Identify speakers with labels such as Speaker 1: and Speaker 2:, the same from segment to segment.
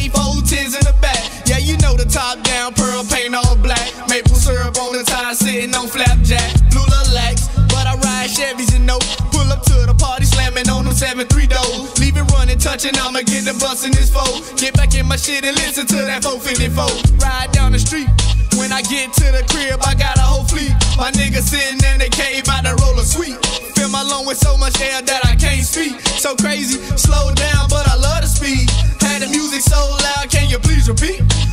Speaker 1: say four tens in the back. Yeah, you know the top down, pearl paint all black. Maple syrup on the tie, sitting on flapjack. Blue lilacs, but I ride Chevys, you know. Pull up to the party, slamming on them 7-3 doors. Leave it running, touching, I'ma get the bus in this foe. Get back in my shit and listen to that 454. Ride down the street. When I get to the crib, I got a whole fleet. My niggas sitting in the cave by the roller sweet. Fill my lung with so much air that I can't speak. So crazy, slow down, repeat?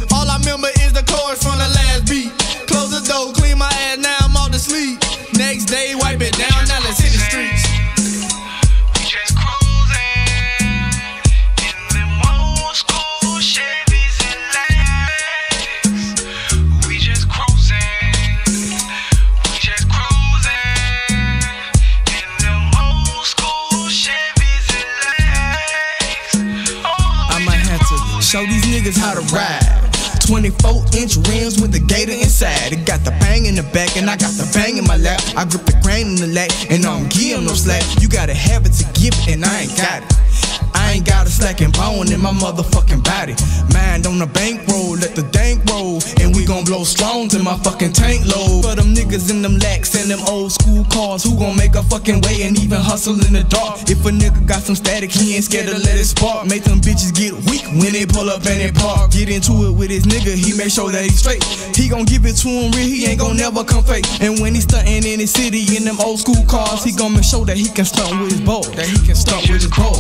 Speaker 1: Show these niggas how to ride. 24 inch rims with the gator inside. It got the bang in the back and I got the bang in my lap. I grip the grain in the lap and I don't give no slack. You gotta have it to give it and I ain't got it. I ain't got a slacking bone in my motherfucking body. Mind on the bankroll, let the dank roll. And we gon' blow strong till my fucking tank load. For them niggas in them lacks and them old school cars, who gon' make a fucking way and even hustle in the dark? If a nigga got some static, he ain't scared to let it spark. Make them bitches get weak when they pull up and they park. Get into it with his nigga, he make sure that he's straight. He gon' give it to him real, he ain't gon' never come fake. And when he stuntin' in his city in them old school cars, he gon' make sure that he can stunt with his bow. That he can stunt with his bow.